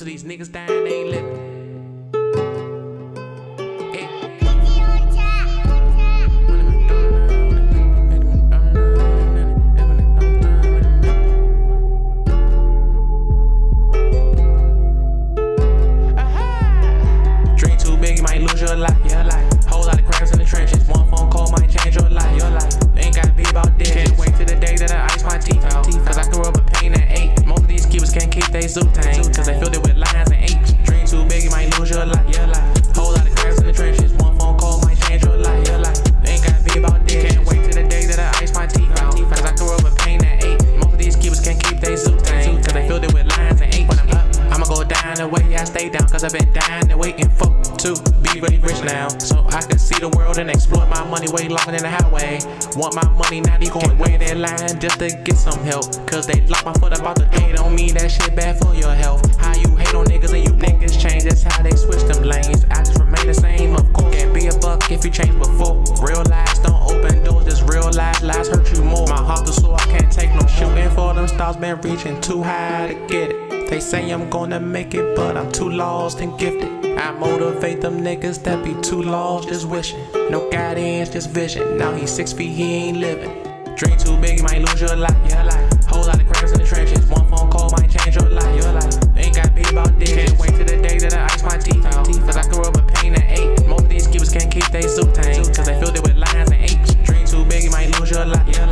of these niggas dying, ain't living. They zoo tame. Cause they filled it with lines I've been dying and waiting for to be really rich now. So I can see the world and exploit my money way longer than the highway. Want my money, now they going wait in line just to get some help. Cause they lock my foot up out the gate on me, that shit bad for your health. How you hate on niggas and you niggas change, that's how they switch them lanes. I just remain the same, of course. Can't be a buck if you change before. Real lies don't open doors, just real lies, lies hurt you more. My heart is sore, I can't take no shooting for them stars, been reaching too high to get it. They say I'm gonna make it, but I'm too lost and gifted. I motivate them niggas that be too lost, just wishing. No guidance, just vision. Now he's six feet, he ain't living. Dream too big, you might lose your life. Yeah, life. Whole lot of crabs in the trenches. One phone call might change your life. Your life. Ain't got beat about this. Can't wait till the day that I ice my teeth. Cause I grew up with pain and eight. Most of these kids can't keep their suit tank. Cause they filled it with lions and apes. Dream too big, you might lose your life.